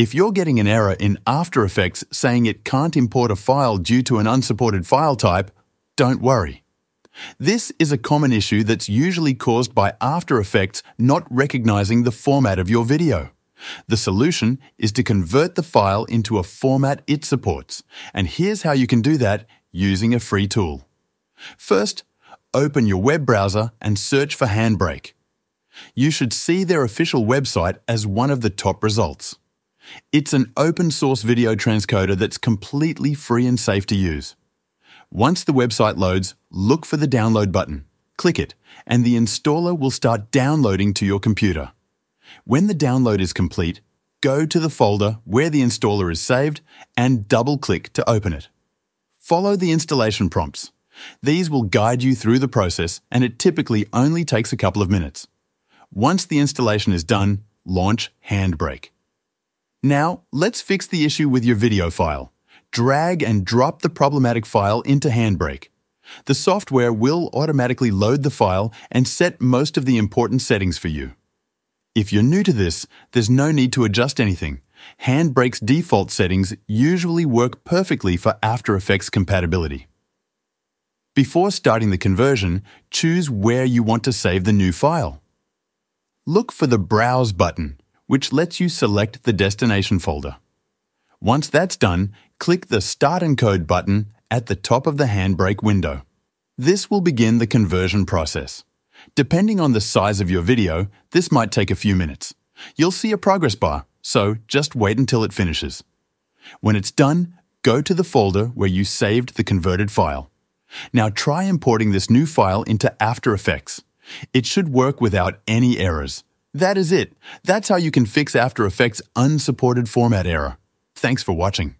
If you're getting an error in After Effects saying it can't import a file due to an unsupported file type, don't worry. This is a common issue that's usually caused by After Effects not recognizing the format of your video. The solution is to convert the file into a format it supports, and here's how you can do that using a free tool. First, open your web browser and search for Handbrake. You should see their official website as one of the top results. It's an open source video transcoder that's completely free and safe to use. Once the website loads, look for the download button. Click it, and the installer will start downloading to your computer. When the download is complete, go to the folder where the installer is saved and double-click to open it. Follow the installation prompts. These will guide you through the process and it typically only takes a couple of minutes. Once the installation is done, launch Handbrake. Now, let's fix the issue with your video file. Drag and drop the problematic file into Handbrake. The software will automatically load the file and set most of the important settings for you. If you're new to this, there's no need to adjust anything. Handbrake's default settings usually work perfectly for After Effects compatibility. Before starting the conversion, choose where you want to save the new file. Look for the Browse button, which lets you select the destination folder. Once that's done, click the Start Encode button at the top of the Handbrake window. This will begin the conversion process. Depending on the size of your video, this might take a few minutes. You'll see a progress bar, so just wait until it finishes. When it's done, go to the folder where you saved the converted file. Now try importing this new file into After Effects. It should work without any errors. That is it. That's how you can fix After Effects' unsupported format error. Thanks for watching.